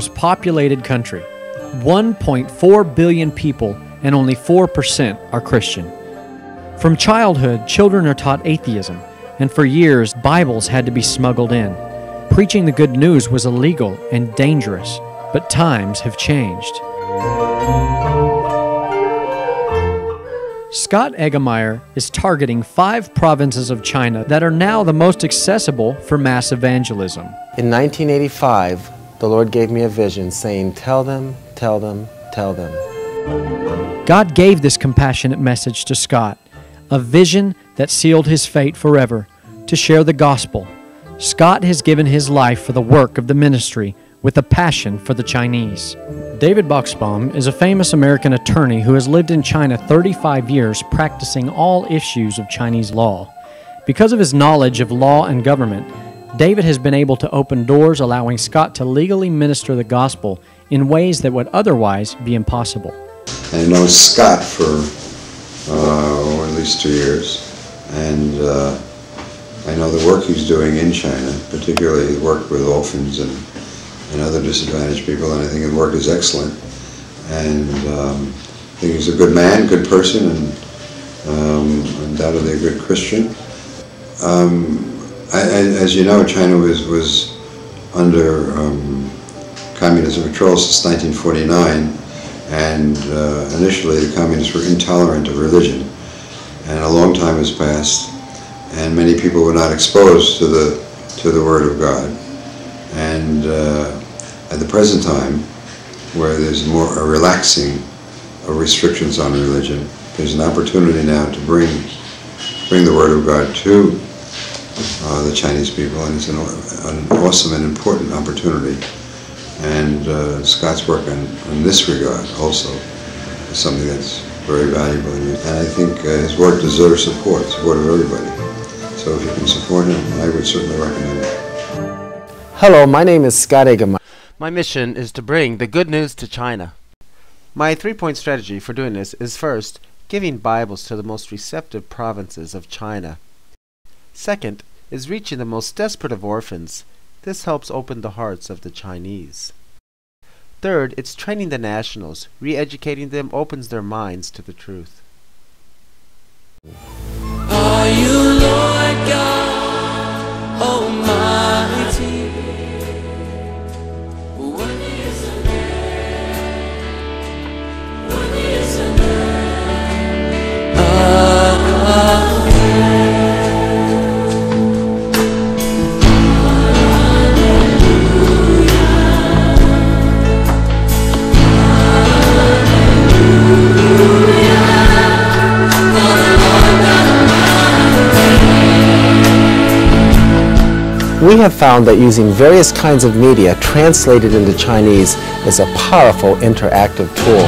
Most populated country. 1.4 billion people, and only 4% are Christian. From childhood, children are taught atheism, and for years, Bibles had to be smuggled in. Preaching the good news was illegal and dangerous, but times have changed. Scott Eggemeyer is targeting five provinces of China that are now the most accessible for mass evangelism. In 1985, the Lord gave me a vision saying, Tell them, tell them, tell them. God gave this compassionate message to Scott, a vision that sealed his fate forever to share the gospel. Scott has given his life for the work of the ministry with a passion for the Chinese. David Buxbaum is a famous American attorney who has lived in China 35 years practicing all issues of Chinese law. Because of his knowledge of law and government, David has been able to open doors allowing Scott to legally minister the gospel in ways that would otherwise be impossible. I know Scott for uh, at least two years, and uh, I know the work he's doing in China, particularly the work with orphans and and other disadvantaged people, and I think his work is excellent. And um, I think he's a good man, good person, and um, undoubtedly a good Christian. Um, as you know, China was, was under um, communism control since 1949, and uh, initially the communists were intolerant of religion. And a long time has passed, and many people were not exposed to the, to the Word of God. And uh, at the present time, where there's more a relaxing of restrictions on religion, there's an opportunity now to bring bring the Word of God to uh, the Chinese people, and it's an, an, awesome and important opportunity. And uh, Scott's work in, in, this regard also is something that's very valuable. And I think uh, his work deserves support, support of everybody. So if you can support him, I would certainly recommend it. Hello, my name is Scott Eggemeyer. My mission is to bring the good news to China. My three-point strategy for doing this is first, giving Bibles to the most receptive provinces of China. Second, is reaching the most desperate of orphans. This helps open the hearts of the Chinese. Third, it's training the nationals. Re-educating them opens their minds to the truth. Are you Lord God Almighty? We have found that using various kinds of media translated into Chinese is a powerful interactive tool.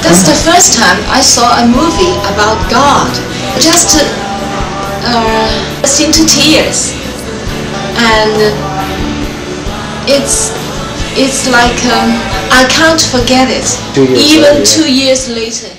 That's the first time I saw a movie about God. Just uh, into tears, and it's it's like um, I can't forget it, two even later. two years later.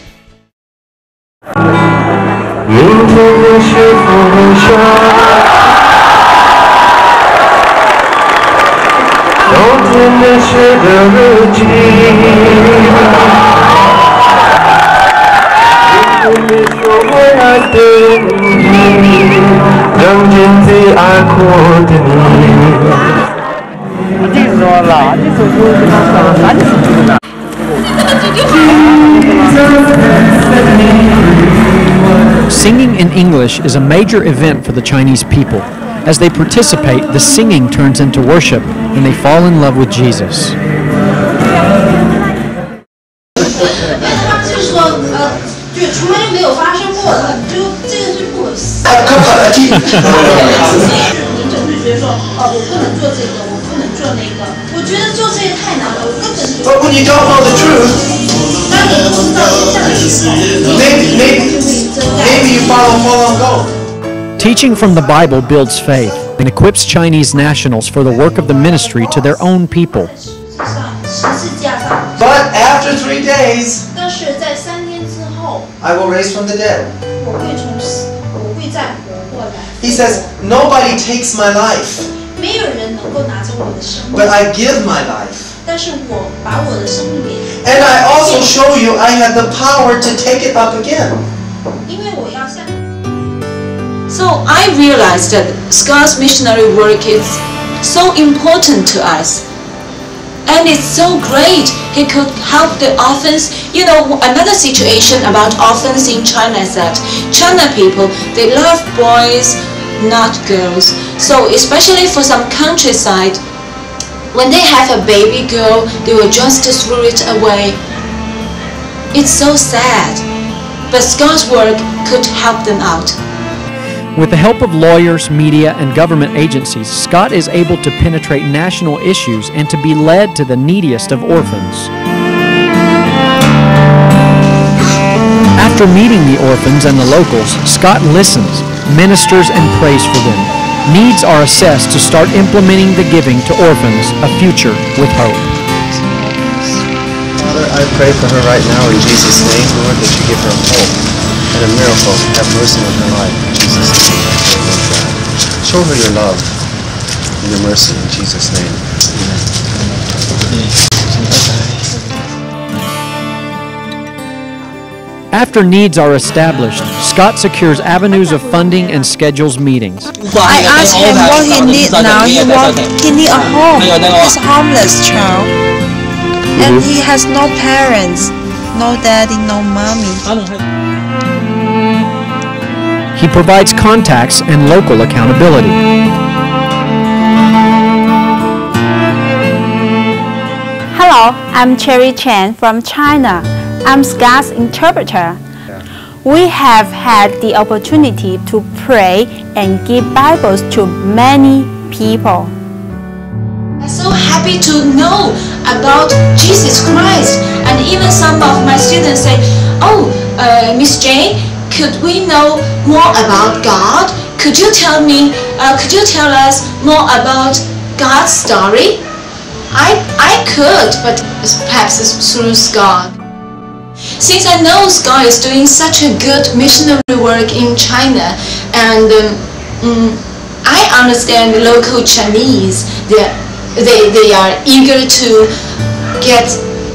Singing in English is a major event for the Chinese people. As they participate, the singing turns into worship and they fall in love with Jesus. But when you don't know the truth, maybe, maybe, maybe you follow follow gold. Teaching from the Bible builds faith and equips Chinese nationals for the work of the ministry to their own people. But after three days, I will raise from the dead. He says, Nobody takes my life. But I give my life. And I also show you I have the power to take it up again. So I realized that Scott's missionary work is so important to us. And it's so great he could help the orphans. You know, another situation about orphans in China is that China people, they love boys, not girls. So especially for some countryside when they have a baby girl, they will just throw it away. It's so sad. But Scott's work could help them out. With the help of lawyers, media, and government agencies, Scott is able to penetrate national issues and to be led to the neediest of orphans. After meeting the orphans and the locals, Scott listens, ministers, and prays for them. Needs are assessed to start implementing the giving to orphans, a future with hope. Father, I pray for her right now in Jesus' name, Lord, that you give her hope and a miracle. Have mercy on her life in Jesus' name. I pray, Lord God. Show her your love and your mercy in Jesus' name. Amen. After needs are established, Scott secures avenues of funding and schedules meetings. I asked him what he needs now. He want he need a home. He's a homeless child, and he has no parents, no daddy, no mommy. He provides contacts and local accountability. Hello, I'm Cherry Chen from China. I'm Scott's interpreter. We have had the opportunity to pray and give Bibles to many people. I'm so happy to know about Jesus Christ. And even some of my students say, Oh, uh, Miss Jane, could we know more about God? Could you tell me, uh, could you tell us more about God's story? I, I could, but perhaps it's through Scott. Since I know Scott is doing such a good missionary work in China, and um, mm, I understand local Chinese, they they they are eager to get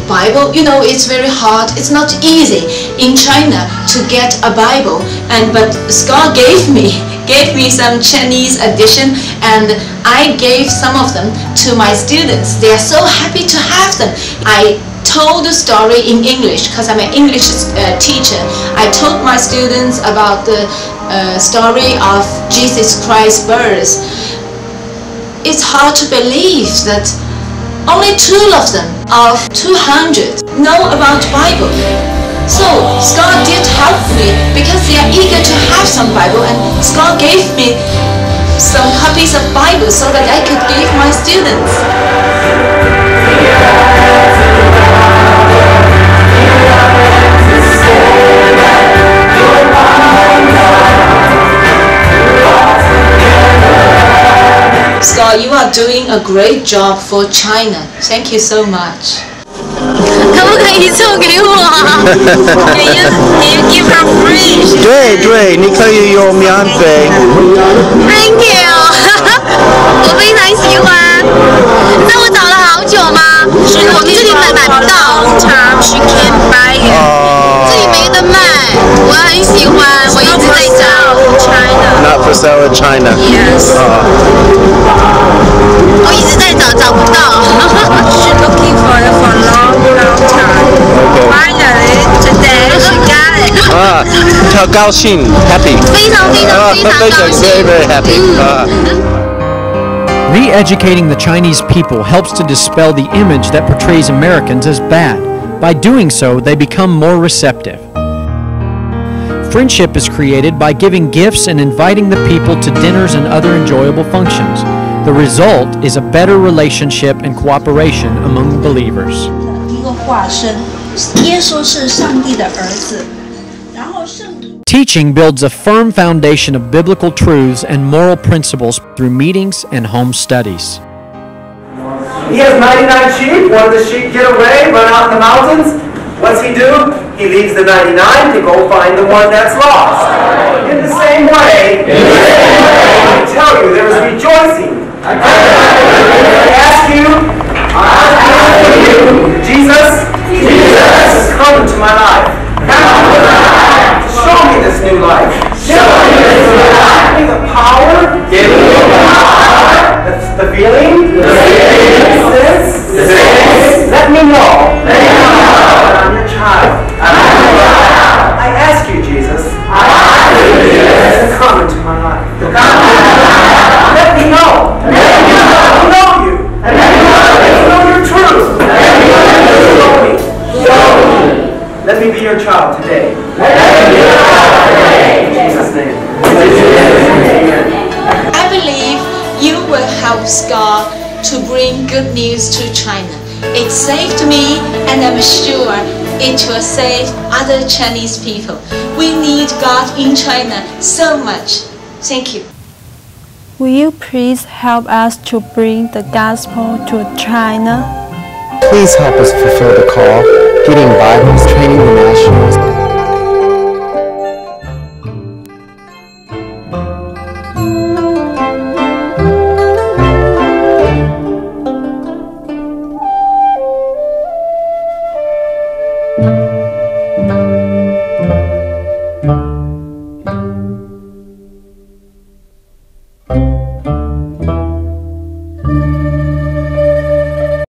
Bible. You know, it's very hard. It's not easy in China to get a Bible. And but Scott gave me gave me some Chinese edition, and I gave some of them to my students. They are so happy to have them. I told the story in English because I'm an English uh, teacher. I told my students about the uh, story of Jesus Christ's birth. It's hard to believe that only two of them of 200 know about Bible. So Scott did help me because they are eager to have some Bible and Scott gave me some copies of Bible so that I could give my students. Scott, you are doing a great job for China. Thank you so much. 可不可以送给我？Can you can you give her free? 对对，你可以用免费。 Thank you，我非常喜欢。那我找了好久吗？我们这里买买不到。She can't buy it。这里没得卖，我很喜欢，我一直在找 China。 Not for sale in China. Yes 我一直在 找，找不到。She looking for it for a long, long time. Finally, today she got it. 啊，很高兴，happy。非常非常非常高兴。 very very happy。啊。 Re-educating the Chinese people helps to dispel the image that portrays Americans as bad. By doing so, they become more receptive. Friendship is created by giving gifts and inviting the people to dinners and other enjoyable functions. The result is a better relationship and cooperation among believers. Teaching builds a firm foundation of biblical truths and moral principles through meetings and home studies. He has 99 sheep. One of the sheep get away, run out in the mountains. What's he do? He leaves the 99 to go find the one that's lost. In the same way, will help God to bring good news to China. It saved me and I'm sure it will save other Chinese people. We need God in China so much. Thank you. Will you please help us to bring the gospel to China? Please help us fulfill the call, getting Bibles, training the nationals,